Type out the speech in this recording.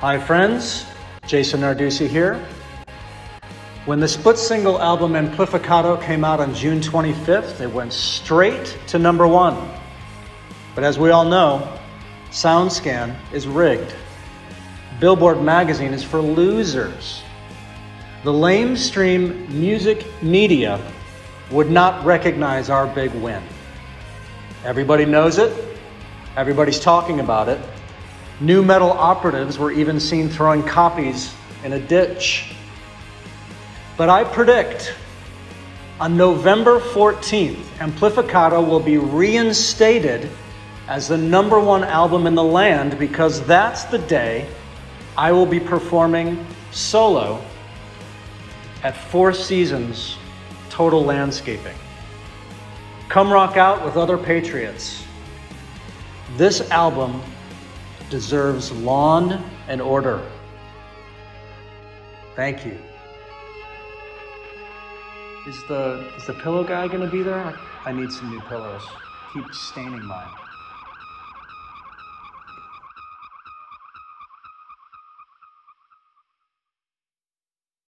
Hi, friends. Jason Narducy here. When the Split Single album Amplificado came out on June 25th, it went straight to number one. But as we all know, SoundScan is rigged. Billboard magazine is for losers. The lamestream music media would not recognize our big win. Everybody knows it, everybody's talking about it. Nu metal operatives were even seen throwing copies in a ditch. But I predict on November 14th, Amplificado will be reinstated as the number one album in the land because that's the day I will be performing solo at Four Seasons Total Landscaping. Come rock out with other patriots. This album deserves lawn and order. Thank you. Is the is the pillow guy gonna be there? I need some new pillows. Keep staining mine.